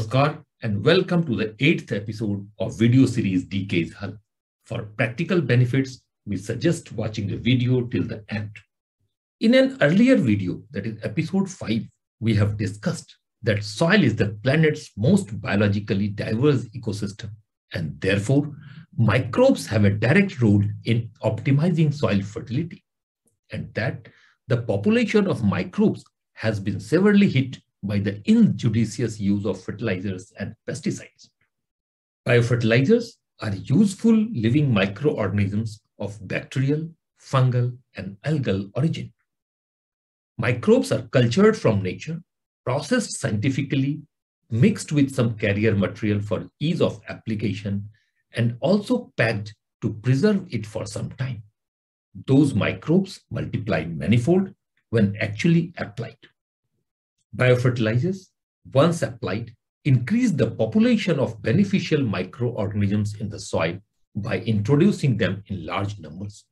Namaskar and welcome to the eighth episode of video series DK's Hal. For practical benefits, we suggest watching the video till the end. In an earlier video, that is episode 5, we have discussed that soil is the planet's most biologically diverse ecosystem and therefore microbes have a direct role in optimizing soil fertility and that the population of microbes has been severely hit by the injudicious use of fertilizers and pesticides. Biofertilizers are useful living microorganisms of bacterial, fungal, and algal origin. Microbes are cultured from nature, processed scientifically, mixed with some carrier material for ease of application, and also packed to preserve it for some time. Those microbes multiply manifold when actually applied. Biofertilizers, once applied, increase the population of beneficial microorganisms in the soil by introducing them in large numbers,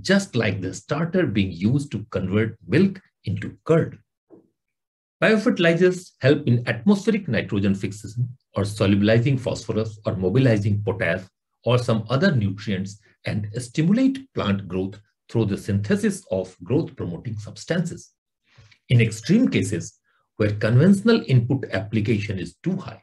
just like the starter being used to convert milk into curd. Biofertilizers help in atmospheric nitrogen fixation or solubilizing phosphorus or mobilizing potash or some other nutrients and stimulate plant growth through the synthesis of growth promoting substances. In extreme cases, where conventional input application is too high.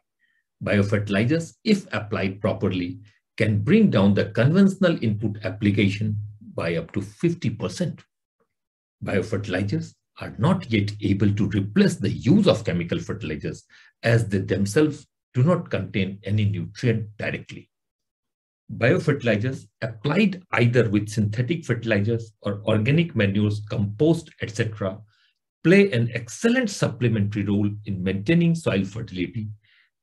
Biofertilizers, if applied properly, can bring down the conventional input application by up to 50%. Biofertilizers are not yet able to replace the use of chemical fertilizers as they themselves do not contain any nutrient directly. Biofertilizers applied either with synthetic fertilizers or organic manures, compost, etc play an excellent supplementary role in maintaining soil fertility,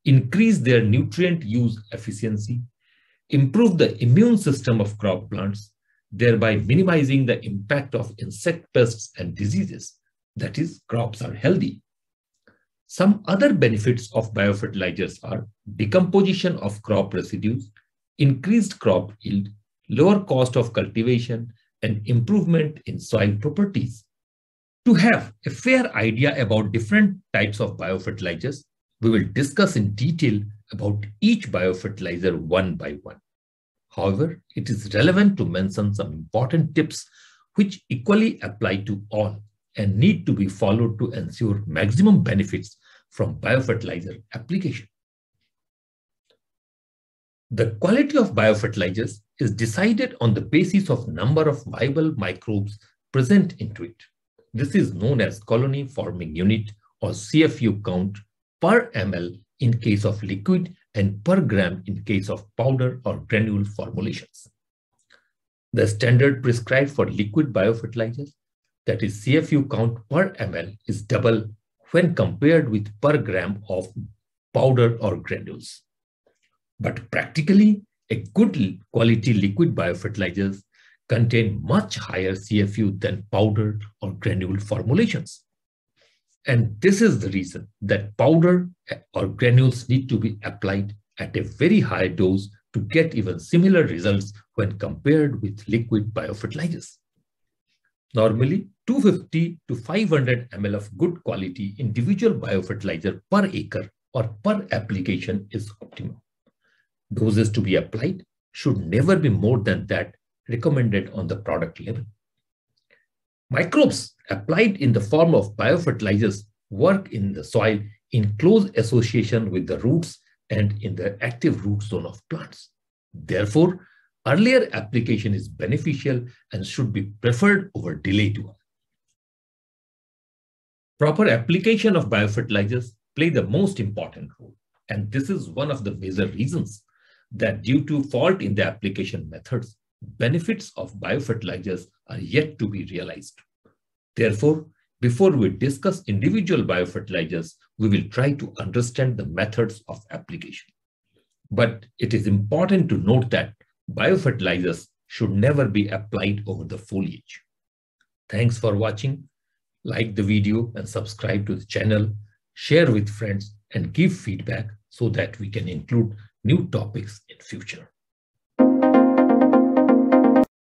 increase their nutrient use efficiency, improve the immune system of crop plants, thereby minimizing the impact of insect pests and diseases. That is, crops are healthy. Some other benefits of biofertilizers are decomposition of crop residues, increased crop yield, lower cost of cultivation, and improvement in soil properties. To have a fair idea about different types of biofertilizers, we will discuss in detail about each biofertilizer one by one. However, it is relevant to mention some important tips which equally apply to all and need to be followed to ensure maximum benefits from biofertilizer application. The quality of biofertilizers is decided on the basis of number of viable microbes present into it. This is known as colony forming unit or CFU count per ml in case of liquid and per gram in case of powder or granule formulations. The standard prescribed for liquid biofertilizers, that is CFU count per ml, is double when compared with per gram of powder or granules. But practically, a good quality liquid biofertilizers contain much higher CFU than powdered or granule formulations. And this is the reason that powder or granules need to be applied at a very high dose to get even similar results when compared with liquid biofertilizers. Normally, 250 to 500 ml of good quality individual biofertilizer per acre or per application is optimum. Doses to be applied should never be more than that recommended on the product label. Microbes applied in the form of biofertilizers work in the soil in close association with the roots and in the active root zone of plants. Therefore, earlier application is beneficial and should be preferred over delayed one. Proper application of biofertilizers play the most important role. And this is one of the major reasons that due to fault in the application methods, benefits of biofertilizers are yet to be realized. Therefore, before we discuss individual biofertilizers, we will try to understand the methods of application. But it is important to note that biofertilizers should never be applied over the foliage. Thanks for watching. Like the video and subscribe to the channel, share with friends and give feedback so that we can include new topics in future.